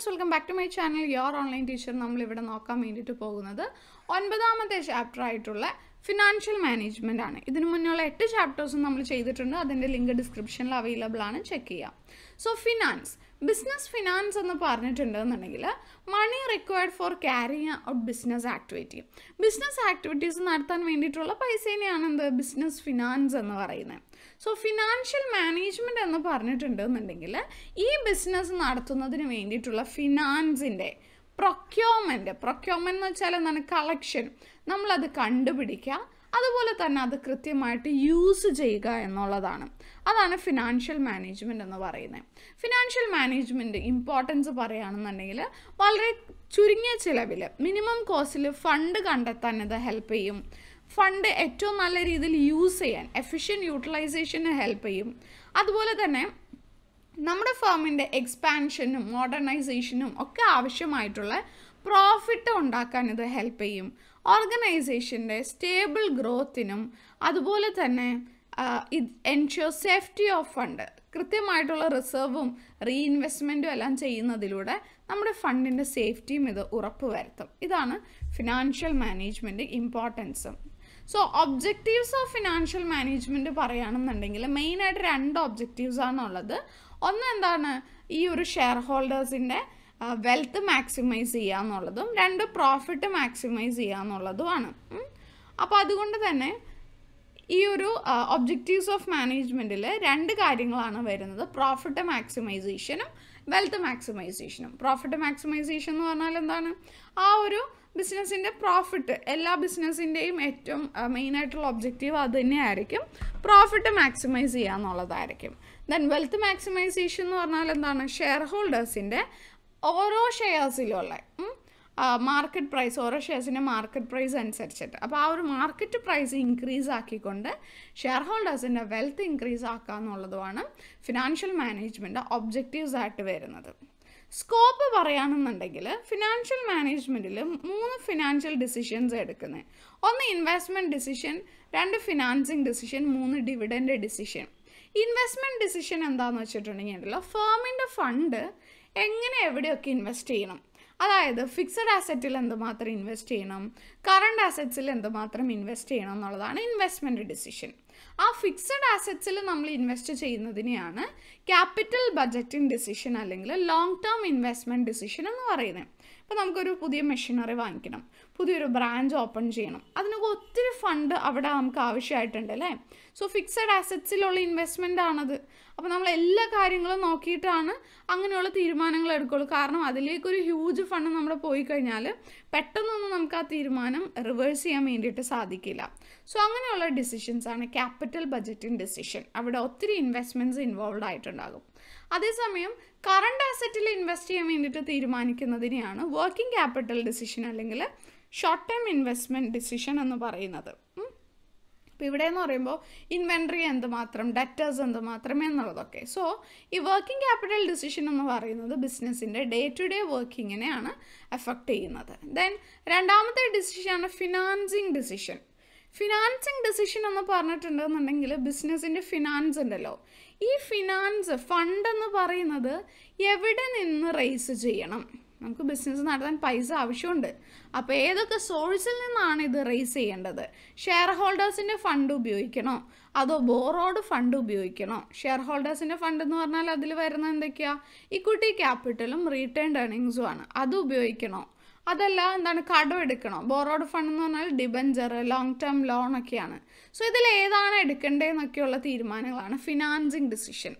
Friends welcome back to my channel your online teacher നമ്മൾ ഇവിടെ നോക്കാൻ വേണ്ടിയിട്ട് പോകുന്നത് ഒൻപതാമത്തെ ചാപ്റ്റർ ആയിട്ടുള്ള ഫിനാൻഷ്യൽ മാനേജ്മെന്റ് ആണ്. ഇതിനു മുന്നുള്ള എട്ട് ചാപ്റ്റേഴ്സും നമ്മൾ ചെയ്തിട്ടുണ്ട്. അതിന്റെ ലിങ്ക് ഡിസ്ക്രിപ്ഷനിൽ അവൈലബിൾ ആണ്. ചെക്ക് ചെയ്യാം. സോ ഫിനാൻസ് ബിസിനസ് ഫിനാൻസ് എന്ന് പറഞ്ഞിട്ടുണ്ടെന്നുണ്ടെങ്കിൽ money required for carrying out business activity business activities നടത്താൻ വേണ്ടിയിട്ടുള്ള പൈസേനെയാണ് എന്ത്? ബിസിനസ് ഫിനാൻസ് എന്ന് പറയുന്നത്. സോ ഫിനാൻഷ്യൽ മാനേജ്മെന്റ് എന്ന് പറഞ്ഞിട്ടുണ്ടെന്നുണ്ടെങ്കിൽ ഈ ബിസിനസ് നടത്തുന്നതിന് വേണ്ടിയിട്ടുള്ള ഫിനാൻസിന്റെ പ്രൊക്യോമെന്റ് പ്രൊക്യോമെന്റ് എന്ന് വെച്ചാൽ എന്താണ്? കളക്ഷൻ നമ്മളത് കണ്ടുപിടിക്കുക. അതുപോലെ തന്നെ അത് കൃത്യമായിട്ട് യൂസ് ചെയ്യുക എന്നുള്ളതാണ്. അതാണ് ഫിനാൻഷ്യൽ മാനേജ്മെന്റ് എന്ന് പറയുന്നത്. ഫിനാൻഷ്യൽ മാനേജ്മെന്റ് ഇമ്പോർട്ടൻസ് പറയുകയാണെന്നുണ്ടെങ്കിൽ വളരെ ചുരുങ്ങിയ ചിലവിൽ മിനിമം കോസ്റ്റിൽ ഫണ്ട് കണ്ടെത്താൻ ഇത് ഹെൽപ്പ് ചെയ്യും. ഫണ്ട് ഏറ്റവും നല്ല രീതിയിൽ യൂസ് ചെയ്യാൻ എഫിഷ്യന്റ് യൂട്ടിലൈസേഷന് ഹെൽപ്പ് ചെയ്യും. അതുപോലെ തന്നെ നമ്മുടെ ഫേമിന്റെ എക്സ്പാൻഷനും മോഡേണൈസേഷനും ഒക്കെ ആവശ്യമായിട്ടുള്ള പ്രോഫിറ്റ് ഉണ്ടാക്കാൻ ഇത് ഹെൽപ്പ് ചെയ്യും. ഓർഗനൈസേഷന്റെ സ്റ്റേബിൾ ഗ്രോത്തിനും അതുപോലെ തന്നെ ഇത് എൻഷുർ സേഫ്റ്റി ഓഫ് ഫണ്ട് കൃത്യമായിട്ടുള്ള റിസർവും റീഇൻവെസ്റ്റ്മെന്റും എല്ലാം ചെയ്യുന്നതിലൂടെ നമ്മുടെ ഫണ്ടിന്റെ സേഫ്റ്റിയും ഇത് ഉറപ്പ് വരുത്തും ഇതാണ് financial management ഇമ്പോർട്ടൻസും so objectives of financial management പറയുകയാണെന്നുണ്ടെങ്കിൽ മെയിനായിട്ട് രണ്ട് ഒബ്ജക്റ്റീവ്സ് ആണുള്ളത്. ഒന്ന് എന്താണ്? ഈ ഒരു ഷെയർ ഹോൾഡേഴ്സിന്റെ വെൽത്ത് മാക്സിമൈസ് ചെയ്യുക എന്നുള്ളതും രണ്ട് പ്രോഫിറ്റ് മാക്സിമൈസ് ചെയ്യുക എന്നുള്ളതുമാണ്. അപ്പോൾ അതുകൊണ്ട് തന്നെ ഈ ഒരു ഒബ്ജക്റ്റീവ്സ് ഓഫ് മാനേജ്മെന്റിൽ രണ്ട് കാര്യങ്ങളാണ് വരുന്നത്. പ്രോഫിറ്റ് മാക്സിമൈസേഷനും വെൽത്ത് മാക്സിമൈസേഷനും പ്രോഫിറ്റ് മാക്സിമൈസേഷൻ എന്ന് പറഞ്ഞാൽ എന്താണ്? ആ ഒരു ബിസിനസ്സിന്റെ പ്രോഫിറ്റ് എല്ലാ ബിസിനസ്സിന്റെയും ഏറ്റവും മെയിനായിട്ടുള്ള ഒബ്ജക്റ്റീവ് അത് തന്നെയായിരിക്കും. പ്രോഫിറ്റ് മാക്സിമൈസ് ചെയ്യുക എന്നുള്ളതായിരിക്കും. ദെൻ വെൽത്ത് മാക്സിമൈസേഷൻ എന്ന് പറഞ്ഞാൽ എന്താണ്? ഷെയർ ഹോൾഡേഴ്സിന്റെ ഓരോ ഷെയർസിലുള്ള മാർക്കറ്റ് പ്രൈസ് ഓരോ ഷെയർസിന്റെ മാർക്കറ്റ് പ്രൈസ് അനുസരിച്ചിട്ട്. അപ്പോൾ ആ ഒരു മാർക്കറ്റ് പ്രൈസ് ഇൻക്രീസ് ആക്കിക്കൊണ്ട് ഷെയർ ഹോൾഡേഴ്സിന്റെ വെൽത്ത് ഇൻക്രീസ് ആക്കുക എന്നുള്ളതുമാണ് ഫിനാൻഷ്യൽ മാനേജ്മെന്റ് ഒബ്ജക്റ്റീവ്സ് ആയിട്ട് വരുന്നത്. സ്കോപ്പ് പറയുകയാണെന്നുണ്ടെങ്കിൽ ഫിനാൻഷ്യൽ മാനേജ്മെന്റിൽ മൂന്ന് ഫിനാൻഷ്യൽ ഡിസിഷൻസ് എടുക്കുന്നത് ഒന്ന് ഇൻവെസ്റ്റ്മെന്റ് ഡിസിഷൻ രണ്ട് ഫിനാൻസിങ് ഡിസിഷൻ മൂന്ന് ഡിവിഡന്റ് ഡിസിഷൻ ഇൻവെസ്റ്റ്മെന്റ് ഡിസിഷൻ എന്താണെന്ന് വെച്ചിട്ടുണ്ടെങ്കിൽ ഫേമിന്റെ ഫണ്ട് എങ്ങനെ എവിടെയൊക്കെ ഇൻവെസ്റ്റ് ചെയ്യണം? അതായത് ഫിക്സഡ് ആസറ്റിൽ എന്തുമാത്രം ഇൻവെസ്റ്റ് ചെയ്യണം? കറണ്ട് അസറ്റ്സിൽ എന്തുമാത്രം ഇൻവെസ്റ്റ് ചെയ്യണം എന്നുള്ളതാണ് ഇൻവെസ്റ്റ്മെന്റ് ഡിസിഷൻ ആ ഫിക്സഡ് ആസറ്റ്സിൽ നമ്മൾ ഇൻവെസ്റ്റ് ചെയ്യുന്നതിനെയാണ് ക്യാപിറ്റൽ ബജറ്റിംഗ് ഡിസിഷൻ അല്ലെങ്കിൽ ലോങ് ടേം ഇൻവെസ്റ്റ്മെന്റ് ഡിസിഷൻ എന്ന് പറയുന്നത്. ഇപ്പോൾ നമുക്കൊരു പുതിയ മെഷീനറി വാങ്ങിക്കണം പുതിയൊരു ബ്രാഞ്ച് ഓപ്പൺ ചെയ്യണം. അതിനൊക്കെ ഒത്തിരി ഫണ്ട് അവിടെ നമുക്ക് ആവശ്യമായിട്ടുണ്ട് അല്ലേ? സോ ഫിക്സഡ് അസറ്റ്സിലുള്ള ഇൻവെസ്റ്റ്മെന്റ് ആണത്. അപ്പോൾ നമ്മൾ എല്ലാ കാര്യങ്ങളും നോക്കിയിട്ടാണ് അങ്ങനെയുള്ള തീരുമാനങ്ങൾ എടുക്കുള്ളൂ. കാരണം അതിലേക്കൊരു ഹ്യൂജ് ഫണ്ട് നമ്മൾ പോയി കഴിഞ്ഞാൽ പെട്ടെന്നൊന്നും നമുക്ക് ആ തീരുമാനം റിവേഴ്സ് ചെയ്യാൻ വേണ്ടിയിട്ട് സാധിക്കില്ല. സോ അങ്ങനെയുള്ള ഡിസിഷൻസാണ് ക്യാപിറ്റൽ ബജറ്റിംഗ് ഡിസിഷൻ അവിടെ ഒത്തിരി ഇൻവെസ്റ്റ്മെന്റ്സ് ഇൻവോൾവ് ആയിട്ടുണ്ടാകും. അതേസമയം കറണ്ട് അസറ്റിൽ ഇൻവെസ്റ്റ് ചെയ്യാൻ വേണ്ടിയിട്ട് തീരുമാനിക്കുന്നതിനെയാണ് വർക്കിംഗ് ക്യാപിറ്റൽ ഡിസിഷൻ അല്ലെങ്കിൽ ഷോർട്ട് ടേം ഇൻവെസ്റ്റ്മെന്റ് ഡിസിഷൻ എന്ന് പറയുന്നത്. അപ്പോൾ ഇവിടെ എന്ന് പറയുമ്പോൾ ഇൻവെൻട്രി എന്തുമാത്രം ഡെറ്റേഴ്സ് എന്തുമാത്രം എന്നുള്ളതൊക്കെ. സോ ഈ വർക്കിംഗ് ക്യാപിറ്റൽ ഡിസിഷൻ എന്ന് പറയുന്നത് ബിസിനസ്സിന്റെ ഡേ ടു ഡേ വർക്കിങ്ങിനെയാണ് എഫക്റ്റ് ചെയ്യുന്നത്. ദെൻ രണ്ടാമത്തെ ഡിസിഷനാണ് ഫിനാൻസിങ് ഡിസിഷൻ ഫിനാൻസിങ് ഡിസിഷൻ എന്ന് പറഞ്ഞിട്ടുണ്ടെന്നുണ്ടെങ്കിൽ ബിസിനസ്സിന്റെ ഫിനാൻസ് ഉണ്ടല്ലോ. ഈ ഫിനാൻസ് ഫണ്ട് എന്ന് പറയുന്നത് എവിടെ നിന്ന് റേസ് ചെയ്യണം? നമുക്ക് ബിസിനസ് നടത്താൻ പൈസ ആവശ്യമുണ്ട്. അപ്പോൾ ഏതൊക്കെ സോഴ്സിൽ നിന്നാണ് ഇത് റേസ് ചെയ്യേണ്ടത്? ഷെയർ ഹോൾഡേഴ്സിന്റെ ഫണ്ട് ഉപയോഗിക്കണോ? അതോ ബോറോഡ് ഫണ്ട് ഉപയോഗിക്കണോ? ഷെയർ ഹോൾഡേഴ്സിന്റെ ഫണ്ട് എന്ന് പറഞ്ഞാൽ അതിൽ വരുന്ന എന്തൊക്കെയാ? ഇക്വിറ്റി ക്യാപിറ്റലും റീറ്റേൺ ഏർണിങ്സും ആണ്. അത് ഉപയോഗിക്കണോ? അതല്ല എന്താണ് കടം എടുക്കണോ? ബോറോഡ് ഫണ്ട് എന്ന് പറഞ്ഞാൽ ഡിബഞ്ചർ ലോങ് ടേം ലോൺ ഒക്കെയാണ്. സോ ഇതിൽ ഏതാണ് എടുക്കേണ്ടതെന്നൊക്കെയുള്ള തീരുമാനങ്ങളാണ് ഫിനാൻസിങ് ഡിസിഷൻ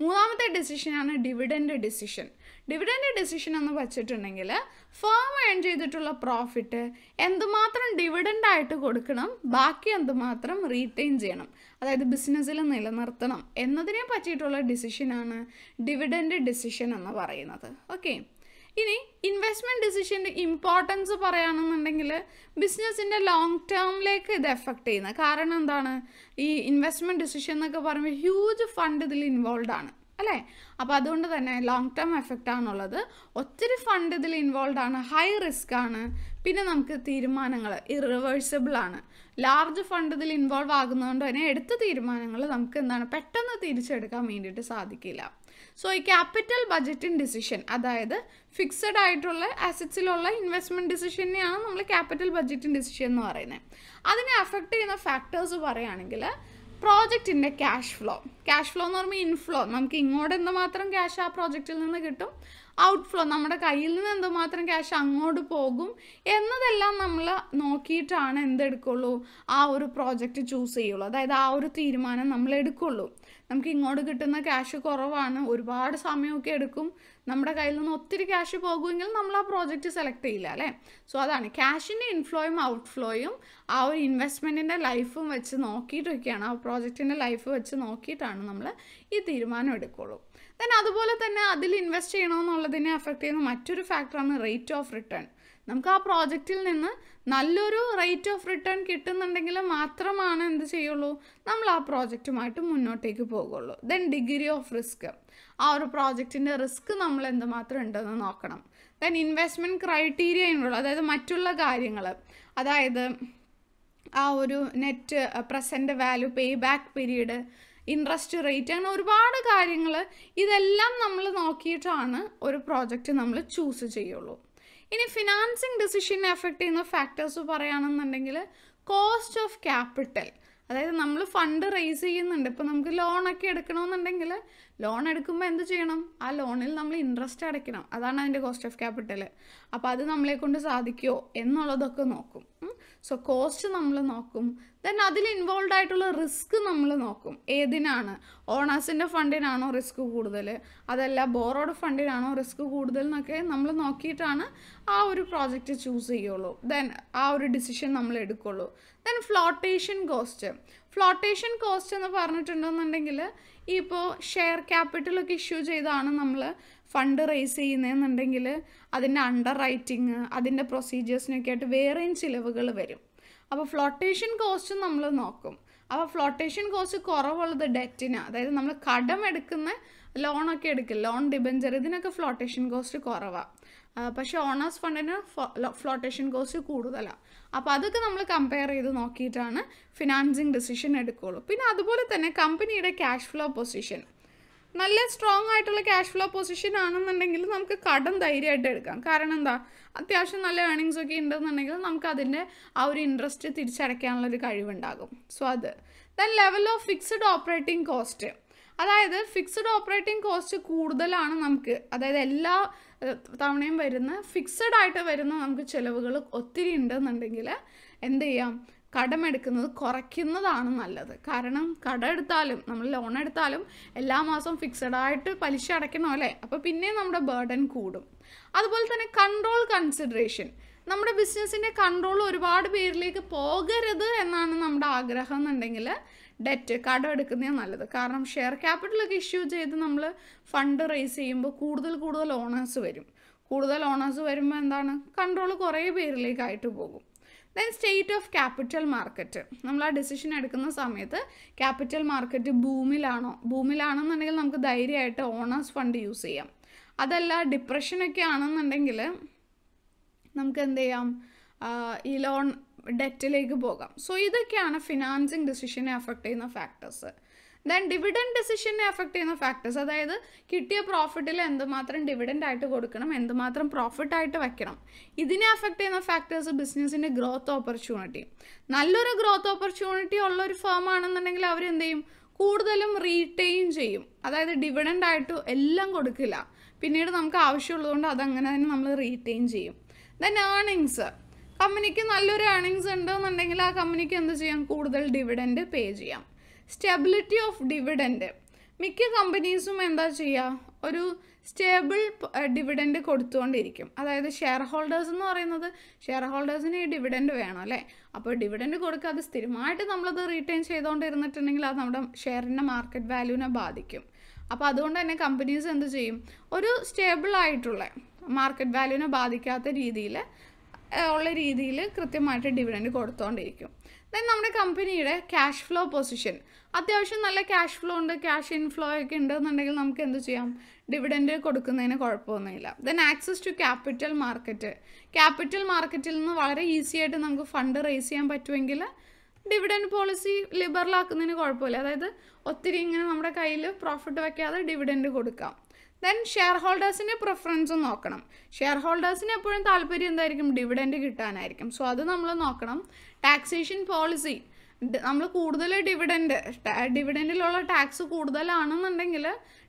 മൂന്നാമത്തെ ഡിസിഷനാണ് ഡിവിഡൻഡ് ഡിസിഷൻ ഡിവിഡൻഡ് ഡിസിഷൻ എന്ന് വെച്ചിട്ടുണ്ടെങ്കിൽ ഫേം ഏൺ ചെയ്തിട്ടുള്ള പ്രോഫിറ്റ് എന്തുമാത്രം ഡിവിഡന്റ് ആയിട്ട് കൊടുക്കണം ബാക്കി എന്തുമാത്രം റീറ്റെയിൻ ചെയ്യണം അതായത് ബിസിനസ്സിൽ നിലനിർത്തണം എന്നതിനെ പറ്റിയിട്ടുള്ള ഡിസിഷനാണ് ഡിവിഡൻഡ് ഡിസിഷൻ എന്ന് പറയുന്നത്. ഓക്കെ ഇനി ഇൻവെസ്റ്റ്മെന്റ് ഡിസിഷന്റെ ഇമ്പോർട്ടൻസ് പറയുകയാണെന്നുണ്ടെങ്കിൽ ബിസിനസ്സിന്റെ ലോങ് ടേമിലേക്ക് ഇത് എഫക്റ്റ് ചെയ്യുന്നത് കാരണം എന്താണ്? ഈ ഇൻവെസ്റ്റ്മെന്റ് ഡിസിഷൻ എന്നൊക്കെ പറയുമ്പോൾ ഹ്യൂജ് ഫണ്ട് ഇതിൽ ഇൻവോൾവ് ആണ്. അല്ലേ? അപ്പോൾ അതുകൊണ്ട് തന്നെ ലോങ് ടേം എഫക്റ്റ് ആണുള്ളത്. ഒത്തിരി ഫണ്ട് ഇതിൽ ഇൻവോൾവ് ആണ്. ഹൈ റിസ്ക് ആണ്. പിന്നെ നമുക്ക് തീരുമാനങ്ങൾ ഇറിവേഴ്സിബിൾ ആണ്. ലാർജ് ഫണ്ട് ഇതിൽ ഇൻവോൾവ് ആകുന്നതുകൊണ്ട് തന്നെ എടുത്ത തീരുമാനങ്ങൾ നമുക്ക് എന്താണ് പെട്ടെന്ന് തിരിച്ചെടുക്കാൻ വേണ്ടിയിട്ട് സാധിക്കില്ല. സോ ഈ ക്യാപിറ്റൽ ബജറ്റിൻ ഡിസിഷൻ അതായത് ഫിക്സഡ് ആയിട്ടുള്ള അസറ്റ്സിലുള്ള ഇൻവെസ്റ്റ്മെന്റ് ഡിസിഷനെയാണ് നമ്മൾ ക്യാപിറ്റൽ ബജറ്റിൻ ഡിസിഷൻ എന്ന് പറയുന്നത്. അതിനെ അഫക്റ്റ് ചെയ്യുന്ന ഫാക്ടേഴ്സ് പറയുകയാണെങ്കിൽ പ്രോജക്റ്റിന്റെ ക്യാഷ് ഫ്ലോ ക്യാഷ് ഫ്ലോ എന്ന് പറയുമ്പോൾ ഇൻഫ്ലോ നമുക്ക് ഇങ്ങോട്ട് എന്തുമാത്രം ക്യാഷ് ആ പ്രോജക്റ്റിൽ നിന്ന് കിട്ടും? ഔട്ട്ഫ്ലോ നമ്മുടെ കയ്യിൽ നിന്ന് എന്തുമാത്രം ക്യാഷ് അങ്ങോട്ട് പോകും എന്നതെല്ലാം നമ്മൾ നോക്കിയിട്ടാണ് എന്തെടുക്കുള്ളൂ ആ ഒരു പ്രോജക്റ്റ് ചൂസ് ചെയ്യുള്ളൂ. അതായത് ആ ഒരു തീരുമാനം നമ്മൾ എടുക്കുള്ളൂ. നമുക്ക് ഇങ്ങോട്ട് കിട്ടുന്ന ക്യാഷ് കുറവാണ് ഒരുപാട് സമയമൊക്കെ എടുക്കും. നമ്മുടെ കയ്യിൽ നിന്ന് ഒത്തിരി ക്യാഷ് പോകുമെങ്കിൽ നമ്മൾ ആ പ്രോജക്റ്റ് സെലക്ട് ചെയ്യില്ല അല്ലേ? സോ അതാണ്. ക്യാഷിന്റെ ഇൻഫ്ലോയും ഔട്ട്ഫ്ലോയും ആ ഒരു ഇൻവെസ്റ്റ്മെന്റിന്റെ ലൈഫും വെച്ച് നോക്കിയിട്ടൊക്കെയാണ് ആ പ്രോജക്റ്റിന്റെ ലൈഫ് വെച്ച് നോക്കിയിട്ടാണ് നമ്മൾ ഈ തീരുമാനം എടുക്കുള്ളൂ. ദെൻ അതുപോലെ തന്നെ അതിൽ ഇൻവെസ്റ്റ് ചെയ്യണമെന്നുള്ളതിനെ അഫക്റ്റ് ചെയ്യുന്ന മറ്റൊരു ഫാക്ടറാണ് റേറ്റ് ഓഫ് റിട്ടേൺ നമുക്ക് ആ പ്രോജക്റ്റിൽ നിന്ന് നല്ലൊരു റേറ്റ് ഓഫ് റിട്ടേൺ കിട്ടുന്നുണ്ടെങ്കിൽ മാത്രമാണ് എന്ത് ചെയ്യുള്ളൂ? നമ്മൾ ആ പ്രോജക്റ്റുമായിട്ട് മുന്നോട്ടേക്ക് പോകുള്ളൂ. ദെൻ ഡിഗ്രി ഓഫ് റിസ്ക് ആ ഒരു പ്രോജക്റ്റിന്റെ റിസ്ക് നമ്മൾ എന്തുമാത്രം ഉണ്ടെന്ന് നോക്കണം. ദെൻ ഇൻവെസ്റ്റ്മെന്റ് ക്രൈറ്റീരിയ ഉള്ളൂ അതായത് മറ്റുള്ള കാര്യങ്ങൾ. അതായത് ആ ഒരു net present value pay back period interest rate അങ്ങനെ ഒരുപാട് കാര്യങ്ങൾ ഇതെല്ലാം നമ്മൾ നോക്കിയിട്ടാണ് ഒരു പ്രോജക്റ്റ് നമ്മൾ ചൂസ് ചെയ്യുള്ളൂ. ഇനി ഫിനാൻസിങ് ഡിസിഷനെ എഫക്റ്റ് ചെയ്യുന്ന ഫാക്ടേഴ്സ് പറയുകയാണെന്നുണ്ടെങ്കിൽ കോസ്റ്റ് ഓഫ് ക്യാപിറ്റൽ അതായത് നമ്മൾ ഫണ്ട് റേസ് ചെയ്യുന്നുണ്ട്. ഇപ്പോൾ നമുക്ക് ലോണൊക്കെ എടുക്കണമെന്നുണ്ടെങ്കിൽ ലോൺ എടുക്കുമ്പോൾ എന്ത് ചെയ്യണം? ആ ലോണിൽ നമ്മൾ ഇൻട്രസ്റ്റ് അടയ്ക്കണം. അതാണ് അതിന്റെ കോസ്റ്റ് ഓഫ് ക്യാപിറ്റൽ അപ്പോൾ അത് നമ്മളെ കൊണ്ട് സാധിക്കുമോ എന്നുള്ളതൊക്കെ നോക്കും. സോ കോസ്റ്റ് നമ്മൾ നോക്കും. ദെൻ അതിൽ ഇൻവോൾവ് ആയിട്ടുള്ള റിസ്ക് നമ്മൾ നോക്കും. ഏതിനാണ്? ഓണേഴ്സിന്റെ ഫണ്ടിനാണോ റിസ്ക് കൂടുതൽ? അതല്ല ബോറോഡ് ഫണ്ടിനാണോ റിസ്ക് കൂടുതൽ എന്നൊക്കെ നമ്മൾ നോക്കിയിട്ടാണ് ആ ഒരു പ്രോജക്റ്റ് ചൂസ് ചെയ്യുള്ളൂ. ദെൻ ആ ഒരു ഡിസിഷൻ നമ്മൾ എടുക്കുള്ളൂ. Then flotation cost flotation cost എന്ന് പറഞ്ഞിട്ടുണ്ടെന്നുണ്ടെങ്കിൽ ഇപ്പോൾ ഷെയർ ക്യാപിറ്റലൊക്കെ ഇഷ്യൂ ചെയ്താണ് നമ്മൾ ഫണ്ട് റേസ് ചെയ്യുന്നതെന്നുണ്ടെങ്കിൽ അതിന്റെ അണ്ടർ റൈറ്റിങ് അതിന്റെ പ്രൊസീജിയേഴ്സിനൊക്കെ ആയിട്ട് വേറെയും ചിലവുകൾ വരും. അപ്പോൾ ഫ്ലോട്ടേഷൻ കോസ്റ്റ് നമ്മൾ നോക്കും. അപ്പോൾ ഫ്ലോട്ടേഷൻ കോസ്റ്റ് കുറവുള്ളത് ഡെറ്റിന് അതായത് നമ്മൾ കടം എടുക്കുന്ന ലോണൊക്കെ എടുക്കും. ലോൺ ഡിബഞ്ചർ ഇതിനൊക്കെ ഫ്ലോട്ടേഷൻ കോസ്റ്റ് കുറവാണ് പക്ഷേ ഓണേഴ്സ് ഫണ്ടിന് ഫ്ലോട്ടേഷൻ കോസ്റ്റ് കൂടുതലാണ് അപ്പോൾ അതൊക്കെ നമ്മൾ കമ്പയർ ചെയ്ത് നോക്കിയിട്ടാണ് ഫിനാൻസിങ് ഡിസിഷൻ എടുക്കുകയുള്ളൂ പിന്നെ അതുപോലെ തന്നെ കമ്പനിയുടെ ക്യാഷ് ഫ്ലോ പൊസിഷൻ നല്ല സ്ട്രോങ് ആയിട്ടുള്ള ക്യാഷ് ഫ്ലോ പൊസിഷൻ ആണെന്നുണ്ടെങ്കിൽ നമുക്ക് കടം ധൈര്യമായിട്ട് എടുക്കാം. കാരണം എന്താ? അത്യാവശ്യം നല്ല ഏണിങ്സ് ഒക്കെ ഉണ്ടെന്നുണ്ടെങ്കിൽ നമുക്ക് അതിന്റെ ആ ഒരു ഇൻട്രസ്റ്റ് തിരിച്ചടയ്ക്കാനുള്ള ഒരു കഴിവുണ്ടാകും. സോ അത്. Then level of fixed operating cost അതായത് ഫിക്സഡ് ഓപ്പറേറ്റിംഗ് കോസ്റ്റ് കൂടുതലാണ് നമുക്ക്. അതായത് എല്ലാ തവണയും വരുന്ന ഫിക്സഡ് ആയിട്ട് വരുന്ന നമുക്ക് ചിലവുകൾ ഒത്തിരി ഉണ്ടെന്നുണ്ടെങ്കിൽ എന്ത് ചെയ്യാം? കടമെടുക്കുന്നത് കുറയ്ക്കുന്നതാണ് നല്ലത്. കാരണം കടം എടുത്താലും നമ്മൾ ലോൺ എടുത്താലും എല്ലാ മാസവും ഫിക്സഡ് ആയിട്ട് പലിശ അടയ്ക്കണമല്ലേ അപ്പോൾ പിന്നെയും നമ്മുടെ ബേർഡൻ കൂടും. അതുപോലെ തന്നെ കൺട്രോൾ കൺസിഡറേഷൻ നമ്മുടെ ബിസിനസ്സിന്റെ കൺട്രോൾ ഒരുപാട് പേരിലേക്ക് പോകരുത് എന്നാണ് നമ്മുടെ ആഗ്രഹം എന്നുണ്ടെങ്കിൽ ഡെറ്റ് കടം എടുക്കുന്നതാണ് നല്ലത്. കാരണം ഷെയർ ക്യാപിറ്റലൊക്കെ ഇഷ്യൂ ചെയ്ത് നമ്മൾ ഫണ്ട് റേസ് ചെയ്യുമ്പോൾ കൂടുതൽ കൂടുതൽ ഓണേഴ്സ് വരും. കൂടുതൽ ഓണേഴ്സ് വരുമ്പോൾ എന്താണ്? കൺട്രോൾ കുറേ പേരിലേക്കായിട്ട് പോകും. Then state of capital market നമ്മൾ ആ ഡിസിഷൻ എടുക്കുന്ന സമയത്ത് ക്യാപിറ്റൽ മാർക്കറ്റ് ബൂമിലാണോ ബൂമിലാണെന്നുണ്ടെങ്കിൽ നമുക്ക് ധൈര്യമായിട്ട് ഓണേഴ്സ് ഫണ്ട് യൂസ് ചെയ്യാം. അതല്ല ഡിപ്രഷനൊക്കെ ആണെന്നുണ്ടെങ്കിൽ നമുക്ക് എന്ത് ചെയ്യാം? ഈ ലോൺ ഡെറ്റിലേക്ക് പോകാം. സോ ഇതൊക്കെയാണ് ഫിനാൻസിങ് ഡിസിഷനെ അഫക്റ്റ് ചെയ്യുന്ന ഫാക്ടേഴ്സ് ദെൻ ഡിവിഡൻഡ് ഡിസിഷനെ അഫക്റ്റ് ചെയ്യുന്ന ഫാക്ടേഴ്സ് അതായത് കിട്ടിയ പ്രോഫിറ്റിൽ എന്തുമാത്രം ഡിവിഡന്റ് ആയിട്ട് കൊടുക്കണം എന്തുമാത്രം പ്രോഫിറ്റ് ആയിട്ട് വെക്കണം. ഇതിനെ അഫക്റ്റ് ചെയ്യുന്ന ഫാക്ടേഴ്സ് ബിസിനസ്സിന്റെ ഗ്രോത്ത് ഓപ്പർച്യൂണിറ്റി നല്ലൊരു ഗ്രോത്ത് ഓപ്പർച്യൂണിറ്റി ഉള്ള ഒരു ഫേം ആണെന്നുണ്ടെങ്കിൽ അവർ എന്ത് ചെയ്യും? കൂടുതലും റീറ്റെയിൻ ചെയ്യും. അതായത് ഡിവിഡന്റ് ആയിട്ട് എല്ലാം കൊടുക്കില്ല. പിന്നീട് നമുക്ക് ആവശ്യമുള്ളതുകൊണ്ട് അതങ്ങനെ തന്നെ നമ്മൾ റീറ്റെയിൻ ചെയ്യും. ദെൻ ഏണിങ്സ് കമ്പനിക്ക് നല്ലൊരു ഏണിങ്സ് ഉണ്ടെന്നുണ്ടെങ്കിൽ ആ കമ്പനിക്ക് എന്ത് ചെയ്യാം? കൂടുതൽ ഡിവിഡൻഡ് പേ ചെയ്യാം. സ്റ്റെബിലിറ്റി ഓഫ് ഡിവിഡൻഡ് മിക്ക കമ്പനീസും എന്താ ചെയ്യുക ഒരു സ്റ്റേബിൾ ഡിവിഡൻഡ് കൊടുത്തുകൊണ്ടിരിക്കും. അതായത് ഷെയർ ഹോൾഡേഴ്സ് എന്ന് പറയുന്നത് ഷെയർ ഹോൾഡേഴ്സിന് ഈ ഡിവിഡൻഡ് വേണം അല്ലേ? അപ്പോൾ ഡിവിഡൻഡ് അത് സ്ഥിരമായിട്ട് നമ്മളത് റീറ്റെയിൻ ചെയ്തുകൊണ്ടിരുന്നിട്ടുണ്ടെങ്കിൽ അത് നമ്മുടെ ഷെയറിന്റെ മാർക്കറ്റ് വാല്യൂവിനെ ബാധിക്കും. അപ്പോൾ അതുകൊണ്ട് തന്നെ കമ്പനീസ് എന്ത് ചെയ്യും? ഒരു സ്റ്റേബിൾ ആയിട്ടുള്ള മാർക്കറ്റ് വാല്യൂവിനെ ബാധിക്കാത്ത രീതിയിൽ ഉള്ള രീതിയിൽ കൃത്യമായിട്ട് ഡിവിഡൻഡ് കൊടുത്തുകൊണ്ടിരിക്കും ദെൻ നമ്മുടെ കമ്പനിയുടെ ക്യാഷ് ഫ്ലോ പൊസിഷൻ അത്യാവശ്യം നല്ല ക്യാഷ് ഫ്ലോ ഉണ്ട് ക്യാഷ് ഇൻഫ്ലോ ഒക്കെ ഉണ്ടെന്നുണ്ടെങ്കിൽ നമുക്ക് എന്ത് ചെയ്യാം? ഡിവിഡൻഡ് കൊടുക്കുന്നതിന് കുഴപ്പമൊന്നുമില്ല. Then access to capital market capital മാർക്കറ്റിൽ നിന്ന് വളരെ ഈസി ആയിട്ട് നമുക്ക് ഫണ്ട് റേസ് ചെയ്യാൻ പറ്റുമെങ്കിൽ ഡിവിഡൻഡ് പോളിസി ലിബറലാക്കുന്നതിന് കുഴപ്പമില്ല. അതായത് ഒത്തിരി ഇങ്ങനെ നമ്മുടെ കയ്യിൽ പ്രോഫിറ്റ് വയ്ക്കാതെ ഡിവിഡൻഡ് കൊടുക്കാം. ദെൻ ഷെയർ ഹോൾഡേഴ്സിന്റെ പ്രിഫറൻസും നോക്കണം. ഷെയർ ഹോൾഡേഴ്സിന് എപ്പോഴും താല്പര്യം എന്തായിരിക്കും? ഡിവിഡൻഡ് കിട്ടാനായിരിക്കും. സോ അത് നമ്മൾ നോക്കണം. ടാക്സേഷൻ പോളിസി നമ്മൾ കൂടുതൽ ഡിവിഡൻഡ് ഡിവിഡൻഡിലുള്ള ടാക്സ് കൂടുതലാണെന്നുണ്ടെങ്കിൽ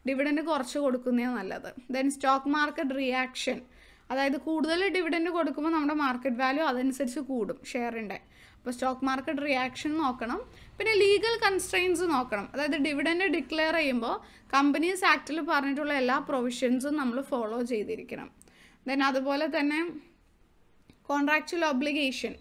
ഡിവിഡൻഡ് കുറച്ച് കൊടുക്കുന്നേ നല്ലത്. ദെൻ സ്റ്റോക്ക് മാർക്കറ്റ് റിയാക്ഷൻ അതായത് കൂടുതൽ ഡിവിഡൻഡ് കൊടുക്കുമ്പോൾ നമ്മുടെ മാർക്കറ്റ് വാല്യൂ അതനുസരിച്ച് കൂടും ഷെയറിന്റെ അപ്പോൾ സ്റ്റോക്ക് മാർക്കറ്റ് റിയാക്ഷൻ നോക്കണം. പിന്നെ ലീഗൽ കൺസ്ട്രെയിൻസ് നോക്കണം. അതായത് ഡിവിഡൻഡ് ഡിക്ലെയർ ചെയ്യുമ്പോൾ കമ്പനീസ് ആക്ടിൽ പറഞ്ഞിട്ടുള്ള എല്ലാ പ്രൊവിഷൻസും നമ്മൾ ഫോളോ ചെയ്തിരിക്കണം. ദെൻ അതുപോലെ തന്നെ കോൺട്രാക്ച്വൽ ഒബ്ലിഗേഷൻ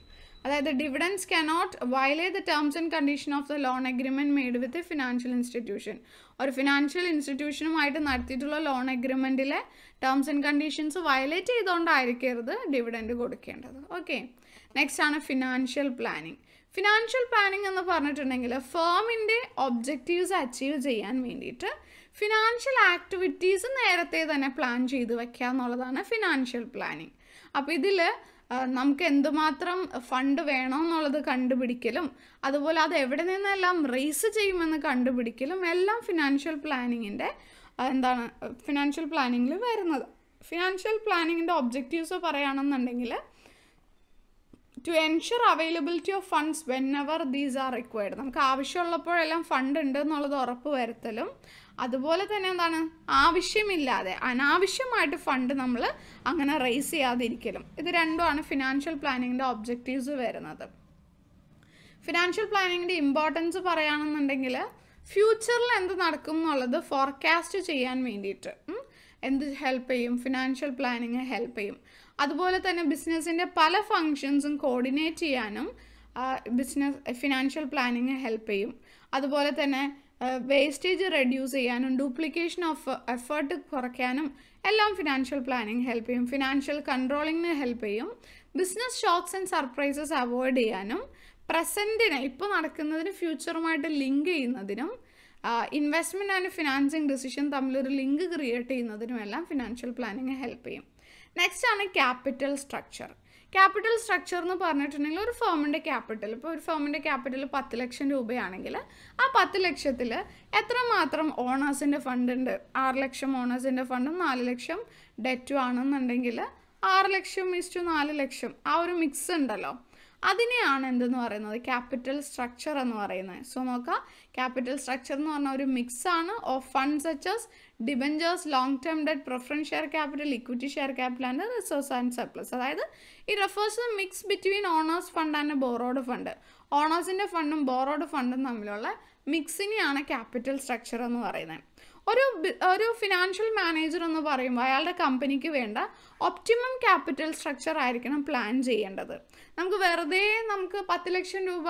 അതായത് dividends cannot violate the terms and condition of the loan agreement made with a financial institution ഒരു ഫിനാൻഷ്യൽ ഇൻസ്റ്റിറ്റ്യൂഷനുമായിട്ട് നടത്തിയിട്ടുള്ള ലോൺ അഗ്രിമെന്റിലെ ടേംസ് ആൻഡ് കണ്ടീഷൻസ് വയലേറ്റ് ചെയ്തുകൊണ്ടായിരിക്കരുത് ഡിവിഡൻഡ് കൊടുക്കേണ്ടത്. ഓക്കെ നെക്സ്റ്റ് ആണ് ഫിനാൻഷ്യൽ പ്ലാനിങ് ഫിനാൻഷ്യൽ പ്ലാനിങ് എന്ന് പറഞ്ഞിട്ടുണ്ടെങ്കിൽ ഫേമിന്റെ ഒബ്ജക്റ്റീവ്സ് അച്ചീവ് ചെയ്യാൻ വേണ്ടിയിട്ട് ഫിനാൻഷ്യൽ ആക്ടിവിറ്റീസ് നേരത്തെ തന്നെ പ്ലാൻ ചെയ്ത് വയ്ക്കുക എന്നുള്ളതാണ് ഫിനാൻഷ്യൽ പ്ലാനിങ് അപ്പോൾ ഇതിൽ നമുക്ക് എന്തുമാത്രം ഫണ്ട് വേണമെന്നുള്ളത് കണ്ടുപിടിക്കലും അതുപോലെ അത് എവിടെ നിന്നെല്ലാം റേസ് ചെയ്യുമെന്ന് കണ്ടുപിടിക്കലും എല്ലാം ഫിനാൻഷ്യൽ പ്ലാനിങ്ങിന്റെ എന്താണ് ഫിനാൻഷ്യൽ പ്ലാനിങ്ങിൽ വരുന്നത്. ഫിനാൻഷ്യൽ പ്ലാനിങ്ങിന്റെ ഒബ്ജക്റ്റീവ്സ് പറയുകയാണെന്നുണ്ടെങ്കിൽ to ensure availability of funds whenever these are required നമുക്ക് ആവശ്യമുള്ളപ്പോഴെല്ലാം ഫണ്ട് ഉണ്ട് എന്നുള്ളത് ഉറപ്പ് വരുത്തലും. അതുപോലെ തന്നെ എന്താണ്? ആവശ്യമില്ലാതെ അനാവശ്യമായിട്ട് ഫണ്ട് നമ്മൾ അങ്ങനെ റേസ് ചെയ്യാതിരിക്കലും. ഇത് രണ്ടുമാണ് ഫിനാൻഷ്യൽ പ്ലാനിങ്ങിന്റെ ഒബ്ജക്റ്റീവ്സ് വരുന്നത്. ഫിനാൻഷ്യൽ പ്ലാനിങ്ങിന്റെ ഇമ്പോർട്ടൻസ് പറയുകയാണെന്നുണ്ടെങ്കിൽ ഫ്യൂച്ചറിൽ എന്ത് നടക്കും എന്നുള്ളത് ഫോർകാസ്റ്റ് ചെയ്യാൻ വേണ്ടിയിട്ട് എന്ത് ഹെൽപ്പ് ചെയ്യും? ഫിനാൻഷ്യൽ പ്ലാനിങ് ഹെൽപ്പ് ചെയ്യും. അതുപോലെ തന്നെ ബിസിനസ്സിന്റെ പല ഫങ്ഷൻസും കോർഡിനേറ്റ് ചെയ്യാനും ബിസിനസ് ഫിനാൻഷ്യൽ പ്ലാനിങ് ഹെൽപ്പ് ചെയ്യും. അതുപോലെ തന്നെ വേസ്റ്റേജ് റെഡ്യൂസ് ചെയ്യാനും ഡ്യൂപ്ലിക്കേഷൻ ഓഫ് എഫേർട്ട് കുറയ്ക്കാനും എല്ലാം ഫിനാൻഷ്യൽ പ്ലാനിങ് ഹെൽപ്പ് ചെയ്യും. ഫിനാൻഷ്യൽ കൺട്രോളിങ്ങിന് ഹെൽപ്പ് ചെയ്യും. Business shocks and surprises avoid ചെയ്യാനും പ്രസന്റിന് ഇപ്പോൾ നടക്കുന്നതിന് ഫ്യൂച്ചറുമായിട്ട് ലിങ്ക് ചെയ്യുന്നതിനും ഇൻവെസ്റ്റ്മെന്റ് ആൻഡ് ഫിനാൻസിങ് ഡിസിഷൻ തമ്മിലൊരു ലിങ്ക് ക്രിയേറ്റ് ചെയ്യുന്നതിനും എല്ലാം ഫിനാൻഷ്യൽ പ്ലാനിങ് ഹെൽപ്പ് ചെയ്യും. നെക്സ്റ്റ് ആണ് ക്യാപിറ്റൽ സ്ട്രക്ചർ ക്യാപിറ്റൽ സ്ട്രക്ചർ എന്ന് പറഞ്ഞിട്ടുണ്ടെങ്കിൽ ഒരു ഫേമിന്റെ ക്യാപിറ്റൽ ഇപ്പോൾ ഒരു ഫേമിന്റെ ക്യാപിറ്റൽ പത്ത് ലക്ഷം രൂപയാണെങ്കിൽ ആ പത്ത് ലക്ഷത്തിൽ എത്രമാത്രം ഓണേഴ്സിന്റെ ഫണ്ട് ഉണ്ട്? ആറ് ലക്ഷം ഓണേഴ്സിന്റെ ഫണ്ടും നാല് ലക്ഷം ഡെറ്റും ആണെന്നുണ്ടെങ്കിൽ ആറ് ലക്ഷം ഇസ്റ്റു നാല് ലക്ഷം. ആ ഒരു മിക്സ് ഉണ്ടല്ലോ. അതിനെയാണ് എന്തെന്ന് പറയുന്നത്? ക്യാപിറ്റൽ സ്ട്രക്ചർ എന്ന് പറയുന്നത്. സോ നോക്കാം. ക്യാപിറ്റൽ സ്ട്രക്ചർ എന്ന് പറഞ്ഞാൽ ഒരു മിക്സാണ് of fund such as debentures long term debt preference share capital equity share capital and resource and surplus അതായത് ഈ refers mix between owners fund and borrowed fund ഓണേഴ്സിന്റെ ഫണ്ടും borrowed ഫണ്ടും തമ്മിലുള്ള മിക്സിനെയാണ് ക്യാപിറ്റൽ സ്ട്രക്ചർ എന്ന് പറയുന്നത്. ഒരു ഒരു ഫിനാൻഷ്യൽ മാനേജർ എന്ന് പറയുമ്പോൾ അയാളുടെ കമ്പനിക്ക് വേണ്ട ഒപ്റ്റിമം ക്യാപിറ്റൽ സ്ട്രക്ചർ ആയിരിക്കണം പ്ലാൻ ചെയ്യേണ്ടത്. നമുക്ക് വെറുതെ നമുക്ക് പത്ത് ലക്ഷം രൂപ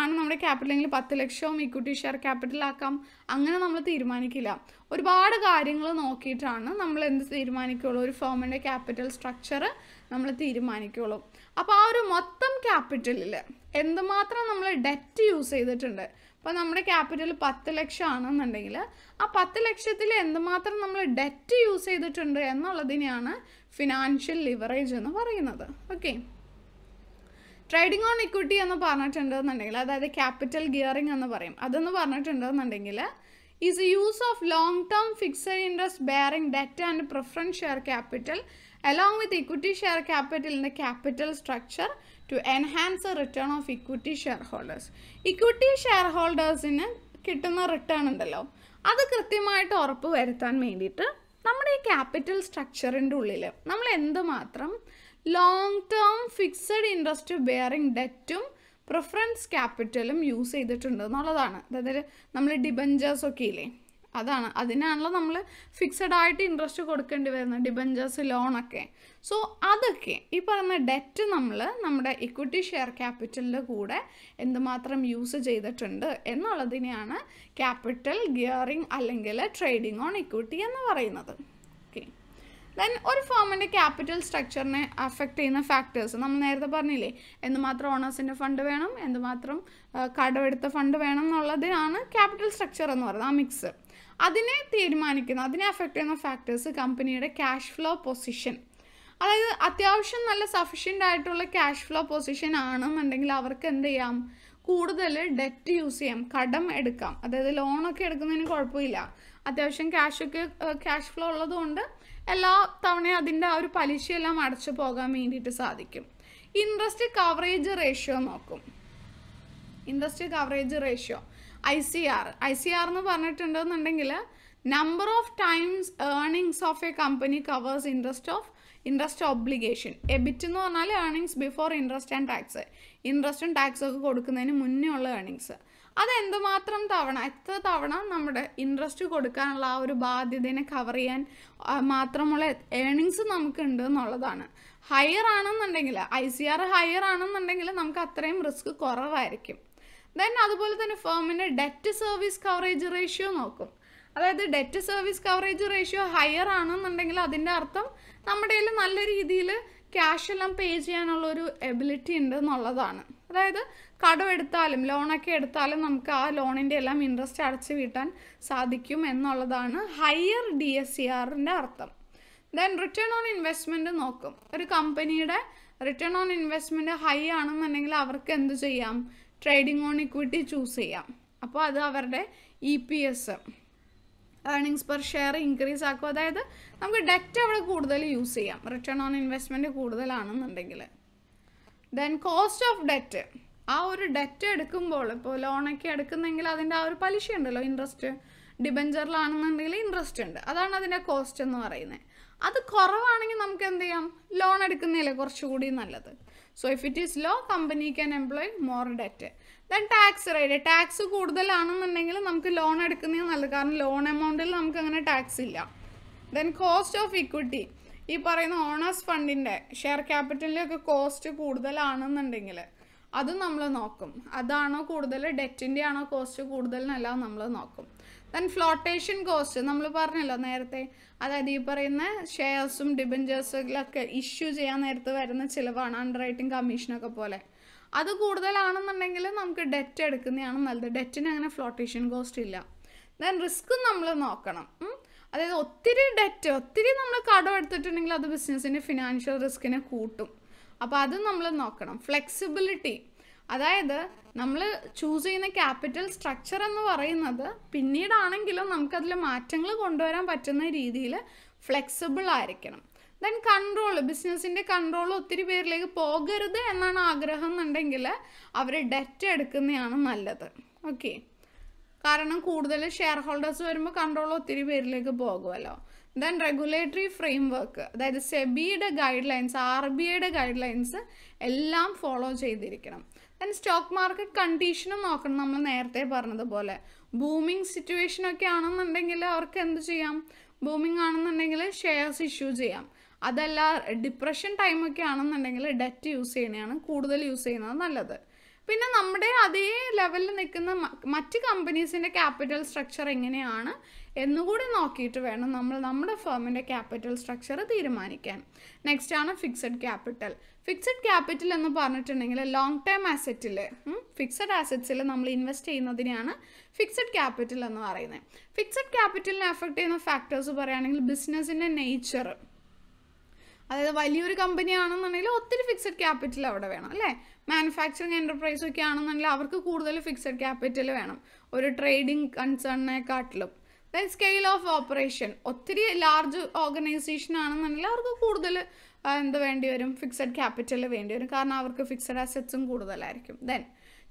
ആണ് നമ്മുടെ ക്യാപിറ്റലെങ്കിൽ പത്ത് ലക്ഷവും ഇക്വിറ്റി ഷെയർ ക്യാപിറ്റൽ ആക്കാം. അങ്ങനെ നമ്മൾ തീരുമാനിക്കില്ല. ഒരുപാട് കാര്യങ്ങൾ നോക്കിയിട്ടാണ് നമ്മൾ എന്ത് തീരുമാനിക്കുകയുള്ളൂ ഒരു ഫേമിന്റെ ക്യാപിറ്റൽ സ്ട്രക്ചർ നമ്മൾ തീരുമാനിക്കുകയുള്ളൂ അപ്പോൾ ആ ഒരു മൊത്തം ക്യാപിറ്റലിൽ എന്തുമാത്രം നമ്മൾ ഡെറ്റ് യൂസ് ചെയ്തിട്ടുണ്ട്? ഇപ്പോൾ നമ്മുടെ ക്യാപിറ്റൽ പത്ത് ലക്ഷം ആണെന്നുണ്ടെങ്കിൽ ആ പത്ത് ലക്ഷത്തിൽ എന്തുമാത്രം നമ്മൾ ഡെറ്റ് യൂസ് ചെയ്തിട്ടുണ്ട് എന്നുള്ളതിനെയാണ് ഫിനാൻഷ്യൽ ലിവറേജ് എന്ന് പറയുന്നത്. ഓക്കെ ട്രേഡിംഗ് ഓൺ ഇക്വിറ്റി എന്ന് പറഞ്ഞിട്ടുണ്ടെന്നുണ്ടെങ്കിൽ അതായത് ക്യാപിറ്റൽ ഗിയറിംഗ് എന്ന് പറയും. അതെന്ന് പറഞ്ഞിട്ടുണ്ടെന്നുണ്ടെങ്കിൽ is use of long term fixed interest bearing debt and preference share capital along with equity share capital in the capital structure to enhance the return of equity shareholders. Equity share ഹോൾഡേഴ്സിന് കിട്ടുന്ന return ഉണ്ടല്ലോ അത് കൃത്യമായിട്ട് ഉറപ്പ് വരുത്താൻ വേണ്ടിയിട്ട് നമ്മുടെ ഈ capital സ്ട്രക്ചറിന്റെ ഉള്ളിൽ നമ്മൾ എന്തുമാത്രം long term fixed interest bearing ഡെറ്റും preference ക്യാപിറ്റലും യൂസ് ചെയ്തിട്ടുണ്ട് എന്നുള്ളതാണ്. അതായത് നമ്മൾ ഡിബഞ്ചേഴ്സ് ഒക്കെ ഇല്ലേ? അതാണ്. അതിനാണല്ലോ നമ്മൾ ഫിക്സഡ് ആയിട്ട് ഇൻട്രസ്റ്റ് കൊടുക്കേണ്ടി വരുന്നത് ഡിബഞ്ചേഴ്സ് ലോണൊക്കെ സോ അതൊക്കെ ഈ പറയുന്ന ഡെറ്റ് നമ്മൾ നമ്മുടെ ഇക്വിറ്റി ഷെയർ ക്യാപിറ്റലിന്റെ കൂടെ എന്തുമാത്രം യൂസ് ചെയ്തിട്ടുണ്ട് എന്നുള്ളതിനെയാണ് ക്യാപിറ്റൽ ഗിയറിംഗ് അല്ലെങ്കിൽ ട്രേഡിംഗ് ഓൺ ഇക്വിറ്റി എന്ന് പറയുന്നത്. ദെൻ ഒരു ഫേമിന്റെ ക്യാപിറ്റൽ സ്ട്രക്ചറിനെ അഫക്റ്റ് ചെയ്യുന്ന ഫാക്ടേഴ്സ് നമ്മൾ നേരത്തെ പറഞ്ഞില്ലേ എന്തുമാത്രം ഓണേഴ്സിന്റെ ഫണ്ട് വേണം എന്തുമാത്രം കടമെടുത്ത ഫണ്ട് വേണം എന്നുള്ളതിനാണ് ക്യാപിറ്റൽ സ്ട്രക്ചർ എന്ന് പറയുന്നത് ആ മിക്സ് അതിനെ തീരുമാനിക്കുന്ന അതിനെ അഫക്റ്റ് ചെയ്യുന്ന ഫാക്ടേഴ്സ് കമ്പനിയുടെ ക്യാഷ് ഫ്ലോ പൊസിഷൻ അതായത് അത്യാവശ്യം നല്ല സഫിഷ്യന്റ് ആയിട്ടുള്ള ക്യാഷ് ഫ്ലോ പൊസിഷൻ ആണെന്നുണ്ടെങ്കിൽ അവർക്ക് എന്ത് ചെയ്യാം? കൂടുതൽ ഡെറ്റ് യൂസ് ചെയ്യാം കടം എടുക്കാം. അതായത് ലോണൊക്കെ എടുക്കുന്നതിന് കുഴപ്പമില്ല. അത്യാവശ്യം ക്യാഷൊക്കെ ക്യാഷ് ഫ്ലോ ഉള്ളതുകൊണ്ട് എല്ലാ തവണയും അതിന്റെ ആ ഒരു പലിശയെല്ലാം അടച്ചു പോകാൻ വേണ്ടിയിട്ട് സാധിക്കും. ഇൻട്രസ്റ്റ് കവറേജ് റേഷ്യോ നോക്കും. Interest coverage ratio I C R I C R എന്ന് പറഞ്ഞിട്ടുണ്ടെന്നുണ്ടെങ്കിൽ number of times earnings of a company covers interest of interest obligation EBIT എന്ന് പറഞ്ഞാൽ earnings before interest and tax ഇൻട്രസ്റ്റും ടാക്സും ഒക്കെ കൊടുക്കുന്നതിന് മുന്നേ ഉള്ള ഏർണിങ്സ് അത് എന്തുമാത്രം തവണ എത്ര തവണ നമ്മുടെ ഇൻട്രസ്റ്റ് കൊടുക്കാനുള്ള ആ ഒരു ബാധ്യതയെ കവർ ചെയ്യാൻ മാത്രമുള്ള നമുക്ക് നമുക്കുണ്ട് എന്നുള്ളതാണ്. ഹയർ ആണെന്നുണ്ടെങ്കിൽ ഐ സി ആർ ഹയർ ആണെന്നുണ്ടെങ്കിൽ നമുക്ക് അത്രയും റിസ്ക് കുറവായിരിക്കും. ദെൻ അതുപോലെ തന്നെ ഫേമിന്റെ ഡെറ്റ് സർവീസ് കവറേജ് റേഷ്യോ നോക്കും. അതായത് debt service coverage ratio higher ആണെന്നുണ്ടെങ്കിൽ അതിന്റെ അർത്ഥം നമ്മുടെ കയ്യിൽ നല്ല രീതിയിൽ ക്യാഷ് എല്ലാം പേ ചെയ്യാനുള്ള ഒരു എബിലിറ്റി ഉണ്ട് എന്നുള്ളതാണ്. അതായത് കടം എടുത്താലും ലോണൊക്കെ എടുത്താലും നമുക്ക് ആ ലോണിന്റെ എല്ലാം ഇൻട്രസ്റ്റ് അടച്ചു വീട്ടാൻ സാധിക്കും എന്നുള്ളതാണ് ഹയർ ഡി എസ് സി ആറിന്റെ അർത്ഥം. ദെൻ റിട്ടേൺ ഓൺ ഇൻവെസ്റ്റ്മെന്റ് നോക്കും. ഒരു കമ്പനിയുടെ റിട്ടേൺ ഓൺ ഇൻവെസ്റ്റ്മെന്റ് ഹൈ ആണെന്നുണ്ടെങ്കിൽ അവർക്ക് എന്ത് ചെയ്യാം? ട്രേഡിംഗ് ഓൺ ഇക്വിറ്റി ചൂസ് ചെയ്യാം. അപ്പോൾ അത് അവരുടെ E P S earnings per share increase ആക്കും. അതായത് നമുക്ക് ഡെറ്റ് അവിടെ കൂടുതൽ യൂസ് ചെയ്യാം. റിട്ടേൺ ഓൺ ഇൻവെസ്റ്റ്മെന്റ് കൂടുതലാണെന്നുണ്ടെങ്കിൽ. ദെൻ കോസ്റ്റ് ഓഫ് ഡെറ്റ് ആ ഒരു ഡെറ്റ് എടുക്കുമ്പോൾ ഇപ്പോൾ ലോണൊക്കെ എടുക്കുന്നെങ്കിൽ അതിന്റെ ആ ഒരു പലിശ ഉണ്ടല്ലോ ഇൻട്രസ്റ്റ് ഡിബഞ്ചറിലാണെന്നുണ്ടെങ്കിൽ ഇൻട്രസ്റ്റ് ഉണ്ട്. അതാണ് അതിന്റെ കോസ്റ്റ് എന്ന് പറയുന്നത്. അത് കുറവാണെങ്കിൽ നമുക്ക് എന്ത് ചെയ്യാം? ലോൺ എടുക്കുന്നില്ലേ കുറച്ചുകൂടി നല്ലത്. So if it is low company can employ more debt then tax rate tax കൂടുതലാണെന്നുണ്ടെങ്കിൽ നമുക്ക് ലോൺ എടുക്കുന്നത് നല്ലത്. കാരണം ലോൺ എമൗണ്ടിൽ നമുക്ക് അങ്ങനെ ടാക്സ് ഇല്ല. ദെൻ കോസ്റ്റ് ഓഫ് ഇക്വിറ്റി ഈ പറയുന്ന ഓണേഴ്സ് ഫണ്ടിന്റെ ഷെയർ ക്യാപിറ്റലിലൊക്കെ കോസ്റ്റ് കൂടുതലാണെന്നുണ്ടെങ്കിൽ അത് നമ്മൾ നോക്കും. അതാണോ കൂടുതൽ ഡെറ്റിന്റെ ആണോ കോസ്റ്റ് കൂടുതൽ നമ്മൾ നോക്കും. ദെൻ ഫ്ലോട്ടേഷൻ കോസ്റ്റ് നമ്മൾ പറഞ്ഞല്ലോ നേരത്തെ. അതായത് ഈ പറയുന്ന ഷെയർസും ഡിബഞ്ചേഴ്സിലൊക്കെ ഇഷ്യൂ ചെയ്യാൻ നേരത്ത് വരുന്ന ചിലവാണ് അണ്ടർ റൈറ്റിംഗ് കമ്മീഷനൊക്കെ പോലെ. അത് കൂടുതലാണെന്നുണ്ടെങ്കിൽ നമുക്ക് ഡെറ്റ് എടുക്കുന്നതാണ് നല്ലത്. ഡെറ്റിന് അങ്ങനെ ഫ്ലോട്ടേഷൻ കോസ്റ്റ് ഇല്ല. ദെൻ റിസ്ക് നമ്മൾ നോക്കണം. അതായത് ഒത്തിരി ഡെറ്റ് ഒത്തിരി നമ്മൾ കടം എടുത്തിട്ടുണ്ടെങ്കിൽ അത് ബിസിനസ്സിന്റെ ഫിനാൻഷ്യൽ റിസ്കിനെ കൂട്ടും. അപ്പോൾ അത് നമ്മൾ നോക്കണം. ഫ്ലെക്സിബിലിറ്റി അതായത് നമ്മൾ ചൂസ് ചെയ്യുന്ന ക്യാപിറ്റൽ സ്ട്രക്ചർ എന്ന് പറയുന്നത് പിന്നീടാണെങ്കിലും നമുക്കതിൽ മാറ്റങ്ങൾ കൊണ്ടുവരാൻ പറ്റുന്ന രീതിയിൽ ഫ്ലെക്സിബിൾ ആയിരിക്കണം. ദെൻ കൺട്രോൾ ബിസിനസ്സിന്റെ കൺട്രോൾ ഒത്തിരി പേരിലേക്ക് പോകരുത് എന്നാണ് ആഗ്രഹം എന്നുണ്ടെങ്കിൽ അവർ ഡെറ്റ് എടുക്കുന്നതാണ് നല്ലത്. ഓക്കെ കാരണം കൂടുതൽ ഷെയർ ഹോൾഡേഴ്സ് വരുമ്പോൾ കൺട്രോൾ ഒത്തിരി പേരിലേക്ക് പോകുമല്ലോ ദെൻ റെഗുലേറ്ററി ഫ്രെയിം വർക്ക് അതായത് സെബിയുടെ ഗൈഡ് ലൈൻസ് ആർ ബി ഐയുടെ ഗൈഡ് ലൈൻസ് എല്ലാം ഫോളോ ചെയ്തിരിക്കണം. ദെൻ സ്റ്റോക്ക് മാർക്കറ്റ് കണ്ടീഷനും നോക്കണം നമ്മൾ നേരത്തെ പറഞ്ഞതുപോലെ. ബൂമിങ് സിറ്റുവേഷൻ ഒക്കെ ആണെന്നുണ്ടെങ്കിൽ അവർക്ക് എന്ത് ചെയ്യാം? ബൂമിങ് ആണെന്നുണ്ടെങ്കിൽ ഷെയർസ് ഇഷ്യൂ ചെയ്യാം. അതല്ല ഡിപ്രഷൻ ടൈമൊക്കെ ആണെന്നുണ്ടെങ്കിൽ ഡെറ്റ് യൂസ് ചെയ്യണതാണ് കൂടുതൽ യൂസ് ചെയ്യുന്നത് നല്ലത്. പിന്നെ നമ്മുടെ അതേ ലെവലിൽ നിൽക്കുന്ന മറ്റ് കമ്പനീസിന്റെ ക്യാപിറ്റൽ സ്ട്രക്ചർ എങ്ങനെയാണ്? എന്നുകൂടി നോക്കിയിട്ട് വേണം നമ്മൾ നമ്മുടെ ഫേമിന്റെ ക്യാപിറ്റൽ സ്ട്രക്ചർ തീരുമാനിക്കാൻ. നെക്സ്റ്റ് ആണ് ഫിക്സഡ് ക്യാപിറ്റൽ ഫിക്സഡ് ക്യാപിറ്റൽ എന്ന് പറഞ്ഞിട്ടുണ്ടെങ്കിൽ ലോങ് ടേം ആസെറ്റിൽ ഫിക്സഡ് ആസെറ്റ്സിൽ നമ്മൾ ഇൻവെസ്റ്റ് ചെയ്യുന്നതിനെയാണ് ഫിക്സഡ് ക്യാപിറ്റൽ എന്ന് പറയുന്നത്. ഫിക്സഡ് ക്യാപിറ്റലിനെ അഫക്റ്റ് ചെയ്യുന്ന ഫാക്ടേഴ്സ് പറയുകയാണെങ്കിൽ ബിസിനസ്സിന്റെ നേച്ചർ അതായത് വലിയൊരു കമ്പനി ആണെന്നുണ്ടെങ്കിൽ ഒത്തിരി ഫിക്സഡ് ക്യാപിറ്റൽ അവിടെ വേണം അല്ലേ? മാനുഫാക്ചറിങ് എന്റർപ്രൈസൊക്കെ ആണെന്നുണ്ടെങ്കിൽ അവർക്ക് കൂടുതൽ ഫിക്സഡ് ക്യാപിറ്റൽ വേണം. ഒരു ട്രേഡിംഗ് കൺസേണിനെക്കാട്ടിലും ദെൻ സ്കെയിൽ ഓഫ് ഓപ്പറേഷൻ. ഒത്തിരി ലാർജ് ഓർഗനൈസേഷൻ ആണെന്നുണ്ടെങ്കിൽ അവർക്ക് കൂടുതൽ എന്ത് വേണ്ടി വരും? ഫിക്സഡ് ക്യാപിറ്റൽ വേണ്ടി വരും. കാരണം അവർക്ക് ഫിക്സഡ് അസറ്റ്സും കൂടുതലായിരിക്കും. Then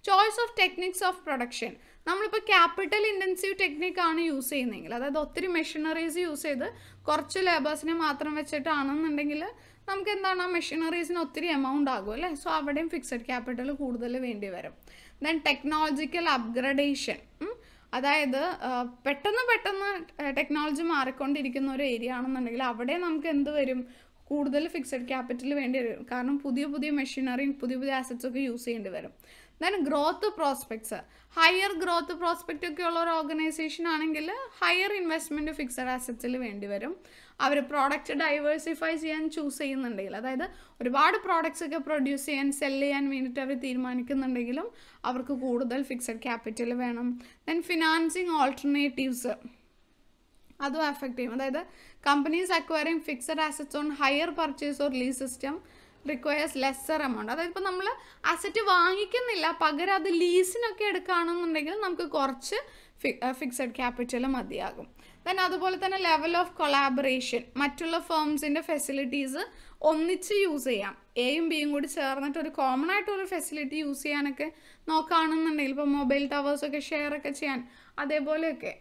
choice of techniques of production. നമ്മളിപ്പോൾ ക്യാപിറ്റൽ ഇന്റൻസീവ് ടെക്നിക്കാണ് യൂസ് ചെയ്യുന്നതെങ്കിൽ അതായത് ഒത്തിരി മെഷീനറീസ് യൂസ് ചെയ്ത് കുറച്ച് ലേബേഴ്സിനെ മാത്രം വെച്ചിട്ടാണെന്നുണ്ടെങ്കിൽ നമുക്ക് എന്താണ്? ആ മെഷീനറീസിന് ഒത്തിരി എമൗണ്ട് ആകും അല്ലേ? സോ അവിടെയും ഫിക്സഡ് ക്യാപിറ്റൽ കൂടുതൽ വേണ്ടി വരും. ദെൻ ടെക്നോളജിക്കൽ അപ്ഗ്രഡേഷൻ അതായത് പെട്ടെന്ന് പെട്ടെന്ന് ടെക്നോളജി മാറിക്കൊണ്ടിരിക്കുന്ന ഒരു ഏരിയ ആണെന്നുണ്ടെങ്കിൽ അവിടെ നമുക്ക് എന്ത് വരും? കൂടുതൽ ഫിക്സഡ് ക്യാപിറ്റൽ വേണ്ടി വരും. കാരണം പുതിയ പുതിയ മെഷീനറിയും പുതിയ പുതിയ അസറ്റ്സ് ഒക്കെ യൂസ് ചെയ്യേണ്ടി വരും. Then growth prospects higher growth prospect ഒക്കെ ഉള്ള ഒരു ഓർഗനൈസേഷൻ ആണെങ്കിൽ ഹയർ ഇൻവെസ്റ്റ്മെന്റ് ഫിക്സഡ് അസറ്റ്സിൽ വേണ്ടി വരും. അവർ പ്രോഡക്റ്റ് ഡൈവേഴ്സിഫൈ ചെയ്യാൻ ചൂസ് ചെയ്യുന്നുണ്ടെങ്കിൽ അതായത് ഒരുപാട് പ്രോഡക്റ്റ്സ് ഒക്കെ പ്രൊഡ്യൂസ് ചെയ്യാൻ സെൽ ചെയ്യാൻ വേണ്ടിയിട്ട് അവർ തീരുമാനിക്കുന്നുണ്ടെങ്കിലും അവർക്ക് കൂടുതൽ ഫിക്സഡ് ക്യാപിറ്റൽ വേണം. ദെൻ ഫിനാൻസിങ് ഓൾട്ടർനേറ്റീവ്സ് അതും അഫക്റ്റ് ചെയ്യും. അതായത് companies acquiring fixed assets on hire purchase or lease system requires lesser amount അതായത് ഇപ്പോൾ നമ്മൾ അസറ്റ് വാങ്ങിക്കുന്നില്ല പകരം അത് ലീസിനൊക്കെ എടുക്കുകയാണെന്നുണ്ടെങ്കിൽ നമുക്ക് കുറച്ച് ഫിക്സഡ് ക്യാപിറ്റൽ മതിയാകും. ദെൻ അതുപോലെ തന്നെ ലെവൽ ഓഫ് കൊളാബറേഷൻ മറ്റുള്ള ഫേംസിന്റെ ഫെസിലിറ്റീസ് ഒന്നിച്ച് യൂസ് ചെയ്യാം. എയും ബിയും കൂടി ചേർന്നിട്ട് ഒരു കോമൺ ആയിട്ടൊരു ഫെസിലിറ്റി യൂസ് ചെയ്യാനൊക്കെ നോക്കുകയാണെന്നുണ്ടെങ്കിൽ ഇപ്പോൾ മൊബൈൽ ടവേഴ്സൊക്കെ ഷെയർ ഒക്കെ ചെയ്യാൻ അതേപോലെയൊക്കെ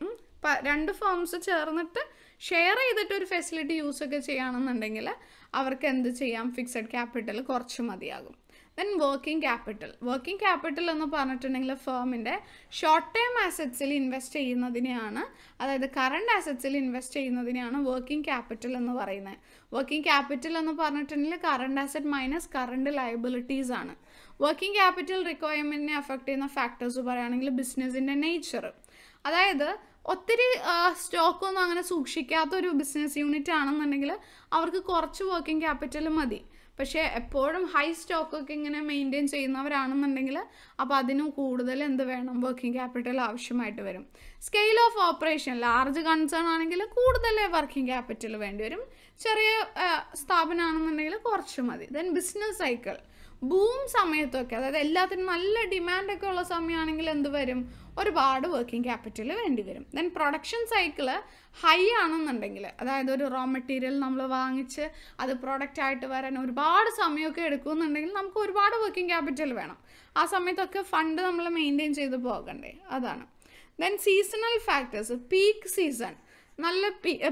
രണ്ട് ഫേംസ് ചേർന്നിട്ട് ഷെയർ ചെയ്തിട്ട് ഒരു ഫെസിലിറ്റി യൂസ് ഒക്കെ ചെയ്യുകയാണെന്നുണ്ടെങ്കിൽ അവർക്ക് എന്ത് ചെയ്യാം? ഫിക്സഡ് ക്യാപിറ്റൽ കുറച്ച് മതിയാകും. Then working capital working capital എന്ന് പറഞ്ഞിട്ടുണ്ടെങ്കിൽ ഫേമിന്റെ ഷോർട്ട് ടേം ആസറ്റ്സിൽ ഇൻവെസ്റ്റ് ചെയ്യുന്നതിനെയാണ് അതായത് കറണ്ട് ആസറ്റ്സിൽ ഇൻവെസ്റ്റ് ചെയ്യുന്നതിനെയാണ് വർക്കിംഗ് ക്യാപിറ്റൽ എന്ന് പറയുന്നത്. വർക്കിംഗ് ക്യാപിറ്റൽ എന്ന് പറഞ്ഞിട്ടുണ്ടെങ്കിൽ current asset minus current liabilities ആണ്. വർക്കിംഗ് ക്യാപിറ്റൽ റിക്വയർമെന്റിനെ അഫക്റ്റ് ചെയ്യുന്ന ഫാക്ടേഴ്സ് പറയുകയാണെങ്കിൽ ബിസിനസ്സിന്റെ നേച്ചർ അതായത് ഒത്തിരി സ്റ്റോക്കൊന്നും അങ്ങനെ സൂക്ഷിക്കാത്ത ഒരു ബിസിനസ് യൂണിറ്റ് ആണെന്നുണ്ടെങ്കിൽ അവർക്ക് കുറച്ച് വർക്കിംഗ് ക്യാപിറ്റൽ മതി. പക്ഷേ എപ്പോഴും ഹൈ സ്റ്റോക്കൊക്കെ ഇങ്ങനെ മെയിന്റെയിൻ ചെയ്യുന്നവരാണെന്നുണ്ടെങ്കിൽ അപ്പോൾ അതിനും കൂടുതൽ എന്ത് വേണം? വർക്കിംഗ് ക്യാപിറ്റൽ ആവശ്യമായിട്ട് വരും. Scale of operation large concern ആണെങ്കിൽ കൂടുതൽ വർക്കിംഗ് ക്യാപിറ്റൽ വേണ്ടി വരും. ചെറിയ സ്ഥാപനമാണെന്നുണ്ടെങ്കിൽ കുറച്ച് മതി. ദെൻ ബിസിനസ് സൈക്കിൾ ബൂം സമയത്തൊക്കെ അതായത് എല്ലാത്തിനും നല്ല ഡിമാൻഡൊക്കെ ഉള്ള സമയമാണെങ്കിൽ എന്ത് വരും? ഒരുപാട് വർക്കിംഗ് ക്യാപിറ്റൽ വേണ്ടി വരും. ദെൻ പ്രൊഡക്ഷൻ സൈക്കിൾ ഹൈ ആണെന്നുണ്ടെങ്കിൽ അതായത് ഒരു റോ മെറ്റീരിയൽ നമ്മൾ വാങ്ങിച്ച് അത് പ്രൊഡക്റ്റ് ആയിട്ട് വരാൻ ഒരുപാട് സമയമൊക്കെ എടുക്കുമെന്നുണ്ടെങ്കിൽ നമുക്ക് ഒരുപാട് വർക്കിംഗ് ക്യാപിറ്റൽ വേണം. ആ സമയത്തൊക്കെ ഫണ്ട് നമ്മൾ മെയിന്റെയിൻ ചെയ്ത് പോകണ്ടേ അതാണ്. Then seasonal factors peak season നല്ല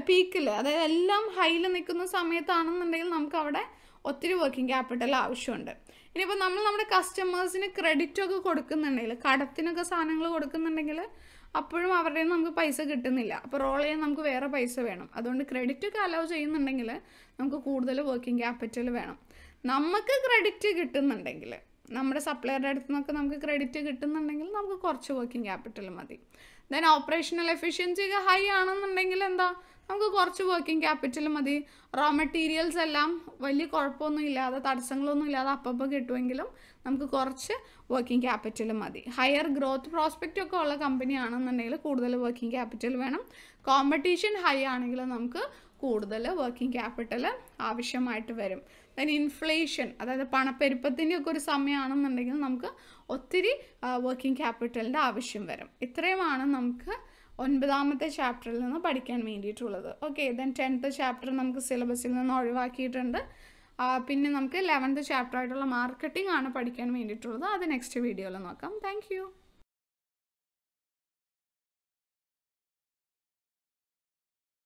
പീക്കിൽ അതായത് എല്ലാം ഹൈയിൽ നിൽക്കുന്ന സമയത്താണെന്നുണ്ടെങ്കിൽ നമുക്ക് അവിടെ ഒത്തിരി വർക്കിംഗ് ക്യാപിറ്റൽ ആവശ്യമുണ്ട്. ഇനിയിപ്പോൾ നമ്മൾ നമ്മുടെ കസ്റ്റമേഴ്സിന് ക്രെഡിറ്റ് ഒക്കെ കൊടുക്കുന്നുണ്ടെങ്കിൽ കടത്തിനൊക്കെ സാധനങ്ങൾ കൊടുക്കുന്നുണ്ടെങ്കിൽ അപ്പോഴും അവരുടെ നമുക്ക് പൈസ കിട്ടുന്നില്ല. അപ്പോൾ റോൾ ചെയ്യാൻ നമുക്ക് വേറെ പൈസ വേണം. അതുകൊണ്ട് ക്രെഡിറ്റ് ഒക്കെ അലൗ ചെയ്യുന്നുണ്ടെങ്കിൽ നമുക്ക് കൂടുതൽ വർക്കിംഗ് ക്യാപിറ്റൽ വേണം. നമുക്ക് ക്രെഡിറ്റ് കിട്ടുന്നുണ്ടെങ്കിൽ നമ്മുടെ സപ്ലയറുടെ അടുത്ത് നിന്നൊക്കെ നമുക്ക് ക്രെഡിറ്റ് കിട്ടുന്നുണ്ടെങ്കിൽ നമുക്ക് കുറച്ച് വർക്കിംഗ് ക്യാപിറ്റൽ മതി. ദെൻ ഓപ്പറേഷണൽ എഫിഷ്യൻസി ഒക്കെ ഹൈ ആണെന്നുണ്ടെങ്കിൽ എന്താ? നമുക്ക് കുറച്ച് വർക്കിംഗ് ക്യാപിറ്റൽ മതി. റോ മെറ്റീരിയൽസ് എല്ലാം വലിയ കുഴപ്പമൊന്നും ഇല്ലാതെ തടസ്സങ്ങളൊന്നും ഇല്ലാതെ അപ്പപ്പോൾ കിട്ടുമെങ്കിലും നമുക്ക് കുറച്ച് വർക്കിംഗ് ക്യാപിറ്റൽ മതി. ഹയർ ഗ്രോത്ത് പ്രോസ്പെക്റ്റ് ഒക്കെ ഉള്ള കമ്പനി ആണെന്നുണ്ടെങ്കിൽ കൂടുതൽ വർക്കിംഗ് ക്യാപിറ്റൽ വേണം. കോമ്പറ്റീഷൻ ഹൈ ആണെങ്കിൽ നമുക്ക് കൂടുതൽ വർക്കിംഗ് ക്യാപിറ്റൽ ആവശ്യമായിട്ട് വരും. ദെൻ ഇൻഫ്ലേഷൻ അതായത് പണപ്പെരുപ്പത്തിന്റെ ഒക്കെ ഒരു സമയമാണെന്നുണ്ടെങ്കിൽ നമുക്ക് ഒത്തിരി വർക്കിംഗ് ക്യാപിറ്റലിന്റെ ആവശ്യം വരും. ഇത്രയുമാണ് നമുക്ക് ഒൻപതാമത്തെ ചാപ്റ്ററിൽ നിന്ന് പഠിക്കാൻ വേണ്ടിയിട്ടുള്ളത്. ഓക്കെ ദെൻ ടെൻത്ത് ചാപ്റ്റർ നമുക്ക് സിലബസിൽ നിന്ന് ഒഴിവാക്കിയിട്ടുണ്ട്. പിന്നെ നമുക്ക് ലെവൻത്ത് ചാപ്റ്റർ ആയിട്ടുള്ള മാർക്കറ്റിംഗ് ആണ് പഠിക്കാൻ വേണ്ടിയിട്ടുള്ളത്. അത് നെക്സ്റ്റ് വീഡിയോയിൽ നോക്കാം. താങ്ക്